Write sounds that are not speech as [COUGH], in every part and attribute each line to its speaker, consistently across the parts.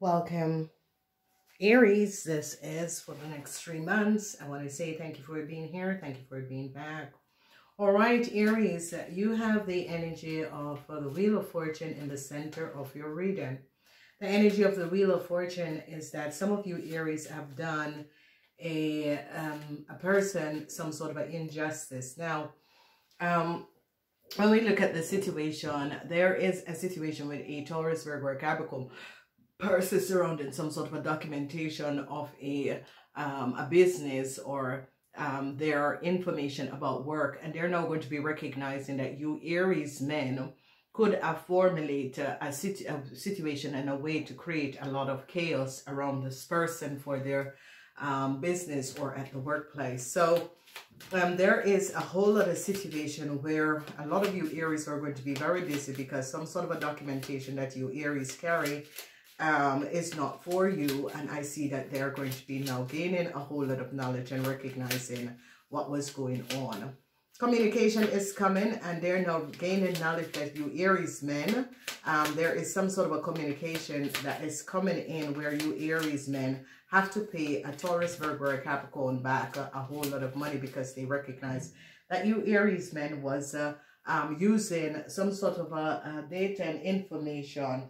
Speaker 1: Welcome, Aries. This is for the next three months. I want to say thank you for being here. Thank you for being back. All right, Aries, you have the energy of uh, the Wheel of Fortune in the center of your reading. The energy of the Wheel of Fortune is that some of you Aries have done a, um, a person some sort of an injustice. Now, um, when we look at the situation, there is a situation with a Taurus, Virgo, or Capricorn persists surrounding some sort of a documentation of a um, a business or um, their information about work and they're now going to be recognizing that you Aries men could have formulated a, situ a situation and a way to create a lot of chaos around this person for their um, business or at the workplace. So um, there is a whole lot of situation where a lot of you Aries are going to be very busy because some sort of a documentation that you Aries carry um, is not for you. And I see that they're going to be now gaining a whole lot of knowledge and recognizing what was going on. Communication is coming and they're now gaining knowledge that you Aries men, um, there is some sort of a communication that is coming in where you Aries men have to pay a Taurus, Virgo, or Capricorn back a, a whole lot of money because they recognize that you Aries men was uh, um, using some sort of a, a data and information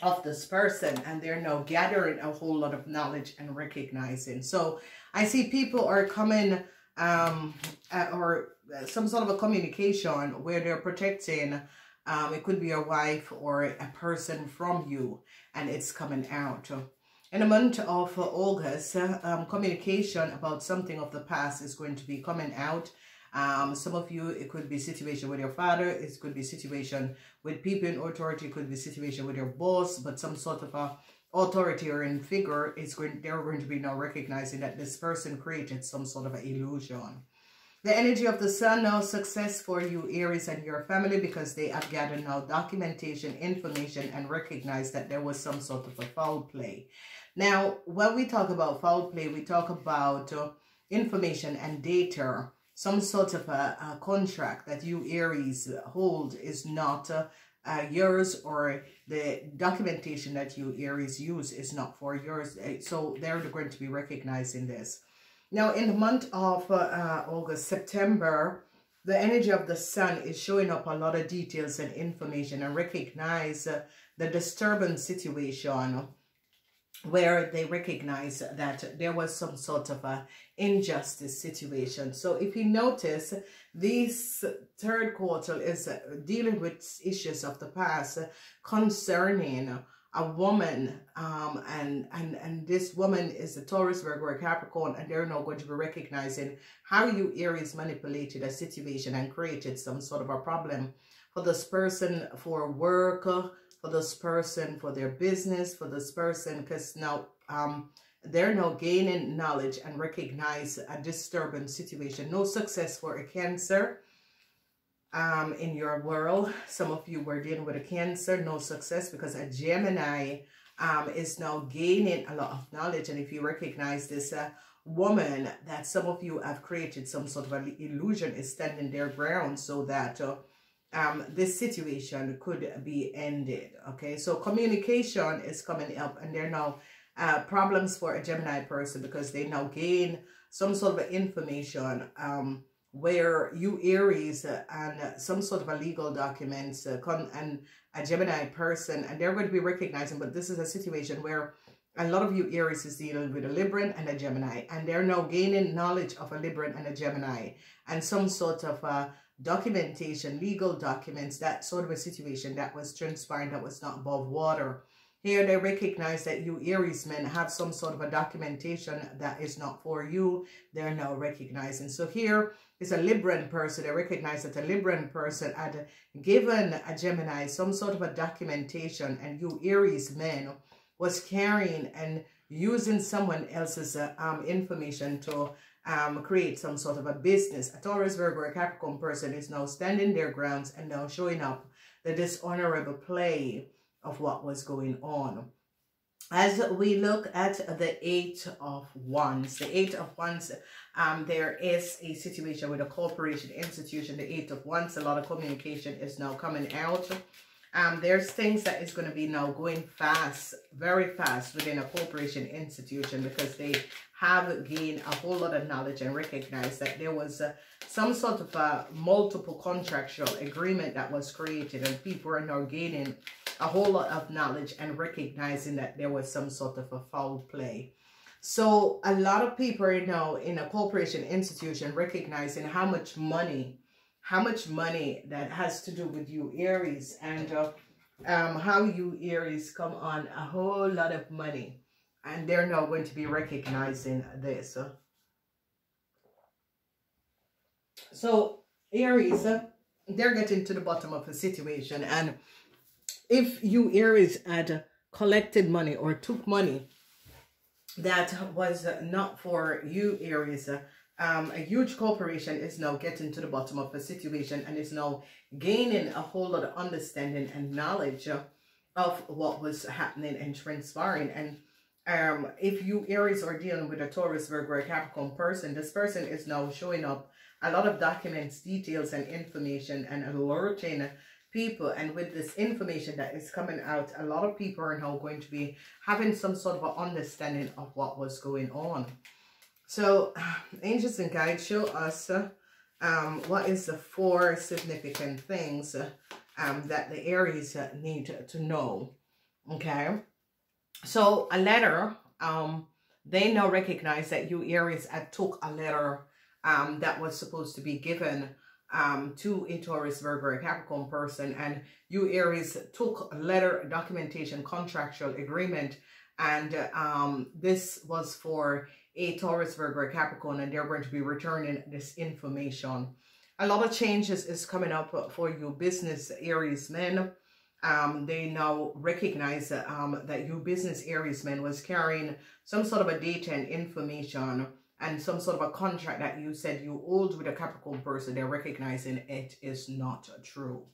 Speaker 1: of this person and they're now gathering a whole lot of knowledge and recognizing. So I see people are coming um, uh, or some sort of a communication where they're protecting um, it could be a wife or a person from you and it's coming out. In the month of August, um, communication about something of the past is going to be coming out um, some of you, it could be situation with your father. It could be situation with people in authority. It could be situation with your boss, but some sort of a authority or in figure is going, they're going to be now recognizing that this person created some sort of an illusion. The energy of the sun now success for you Aries and your family because they have gathered now documentation, information and recognize that there was some sort of a foul play. Now, when we talk about foul play, we talk about uh, information and data some sort of a, a contract that you Aries hold is not uh, uh, yours or the documentation that you Aries use is not for yours. Uh, so they're going to be recognizing this. Now in the month of uh, uh, August, September, the energy of the sun is showing up a lot of details and information and recognize uh, the disturbance situation where they recognize that there was some sort of a injustice situation. So if you notice, this third quarter is dealing with issues of the past concerning a woman um, and, and, and this woman is a Taurus, Virgo, or Capricorn, and they're now going to be recognizing how you Aries manipulated a situation and created some sort of a problem for this person for work, for this person, for their business, for this person, because now um, they're now gaining knowledge and recognize a disturbing situation. No success for a Cancer um, in your world. Some of you were dealing with a Cancer, no success because a Gemini um, is now gaining a lot of knowledge. And if you recognize this uh, woman that some of you have created some sort of an illusion is standing their ground so that uh, um, this situation could be ended. Okay, so communication is coming up and there are now uh, problems for a Gemini person because they now gain some sort of information um, where you Aries and some sort of a legal documents uh, and a Gemini person and they're going to be recognizing but this is a situation where a lot of you Aries is dealing with a Libran and a Gemini and they're now gaining knowledge of a Libran and a Gemini and some sort of a documentation, legal documents, that sort of a situation that was transpiring that was not above water. Here they recognize that you Aries men have some sort of a documentation that is not for you. They're now recognizing. So here is a Libran person. They recognize that a Libran person had given a Gemini some sort of a documentation and you Aries men was carrying and using someone else's uh, um, information to um, create some sort of a business. A Taurus, Virgo, or Capricorn person is now standing their grounds and now showing up the dishonorable play of what was going on. As we look at the Eight of Wands, the Eight of Wands, um, there is a situation with a corporation institution, the Eight of Wands, a lot of communication is now coming out. Um, there's things that is going to be now going fast, very fast within a corporation institution because they have gained a whole lot of knowledge and recognize that there was uh, some sort of a multiple contractual agreement that was created and people are now gaining a whole lot of knowledge and recognizing that there was some sort of a foul play. So a lot of people are now in a corporation institution recognizing how much money how much money that has to do with you Aries and uh, um, how you Aries come on a whole lot of money and they're not going to be recognizing this. So Aries, uh, they're getting to the bottom of the situation and if you Aries had collected money or took money that was not for you Aries, uh, um, a huge corporation is now getting to the bottom of the situation and is now gaining a whole lot of understanding and knowledge of what was happening and transpiring. And um, if you Aries are dealing with a Taurus, Virgo, or Capricorn person, this person is now showing up a lot of documents, details, and information and alerting people. And with this information that is coming out, a lot of people are now going to be having some sort of understanding of what was going on. So, [SIGHS] angels and guides show us um, what is the four significant things um, that the Aries need to know. Okay. So, a letter, um, they now recognize that you Aries had took a letter um, that was supposed to be given um, to a Taurus, Virgo, or Capricorn person. And you Aries took a letter, documentation, contractual agreement. And um, this was for a Taurus, Virgo, Capricorn, and they're going to be returning this information. A lot of changes is coming up for you business Aries men. Um, they now recognize um, that you business Aries men was carrying some sort of a data and information and some sort of a contract that you said you owed with a Capricorn person. They're recognizing it is not true.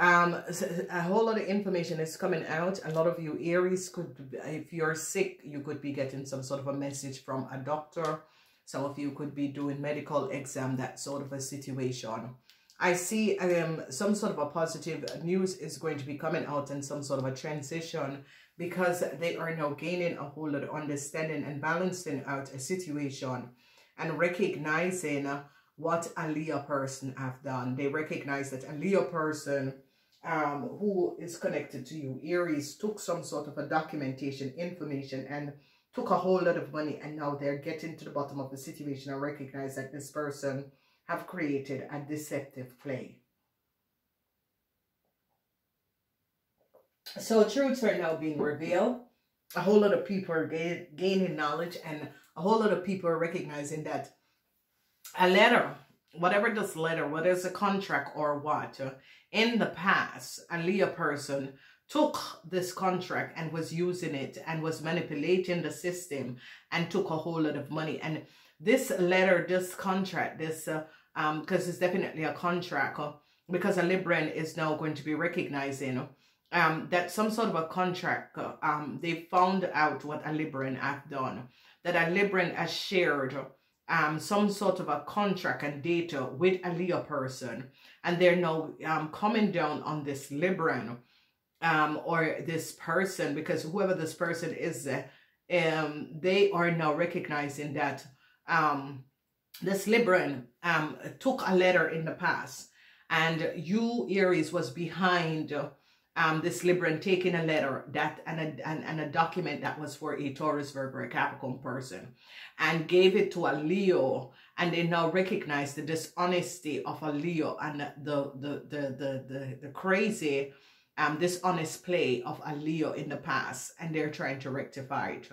Speaker 1: Um, a whole lot of information is coming out. A lot of you Aries could, if you're sick, you could be getting some sort of a message from a doctor. Some of you could be doing medical exam, that sort of a situation. I see um, some sort of a positive news is going to be coming out and some sort of a transition because they are now gaining a whole lot of understanding and balancing out a situation and recognizing what a Leo person have done. They recognize that a Leo person um, who is connected to you. Aries took some sort of a documentation, information, and took a whole lot of money. And now they're getting to the bottom of the situation and recognize that this person have created a deceptive play. So truths are now being revealed. A whole lot of people are gaining knowledge and a whole lot of people are recognizing that a letter, whatever this letter, whether it's a contract or what, in the past, a Leo person took this contract and was using it and was manipulating the system and took a whole lot of money. And this letter, this contract, this, uh, um, because it's definitely a contract, uh, because a Libran is now going to be recognizing um, that some sort of a contract, uh, um, they found out what a Libran have done, that a Libran has shared um, some sort of a contract and data with a Leo person and they're now um, coming down on this Libran um, or this person because whoever this person is, uh, they are now recognizing that um, this Libran um, took a letter in the past and you, Aries, was behind um, this Libran taking a letter that and a, and, and a document that was for a Taurus, Virgo, or Capricorn person and gave it to a Leo and they now recognize the dishonesty of a Leo and the the the the the, the crazy um dishonest play of a Leo in the past and they're trying to rectify it.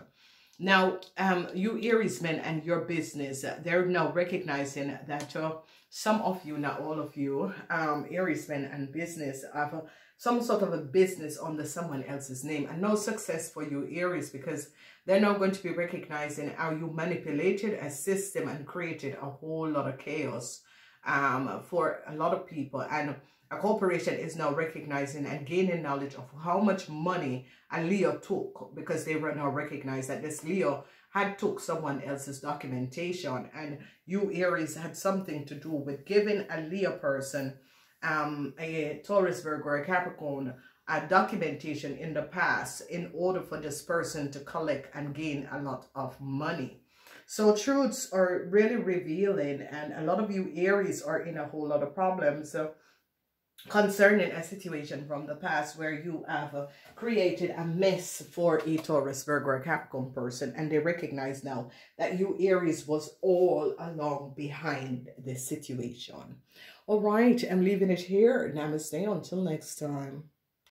Speaker 1: Now, um, you Aries men and your business, they're now recognizing that uh, some of you, not all of you, um, Aries men and business have some sort of a business under someone else's name and no success for you Aries because they're now going to be recognizing how you manipulated a system and created a whole lot of chaos um, for a lot of people. And a corporation is now recognizing and gaining knowledge of how much money a Leo took because they were now recognize that this Leo had took someone else's documentation and you Aries had something to do with giving a Leo person um, a Taurus, Virgo, or a Capricorn a documentation in the past in order for this person to collect and gain a lot of money. So truths are really revealing and a lot of you Aries are in a whole lot of problems. So concerning a situation from the past where you have uh, created a mess for a Taurus, Virgo, or Capricorn person and they recognize now that you Aries was all along behind this situation. All right, I'm leaving it here. Namaste until next time.